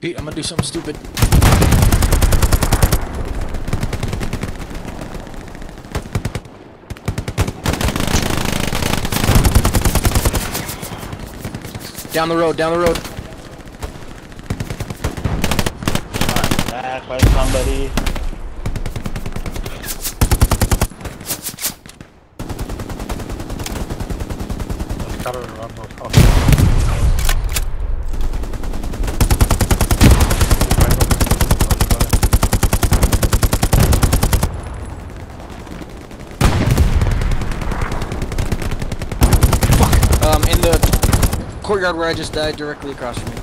I'm gonna do something stupid. Down the road, down the road. Back by somebody. Gotta run courtyard where I just died, directly across from me.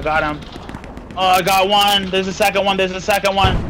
I got him. Oh, I got one. There's a second one. There's a second one.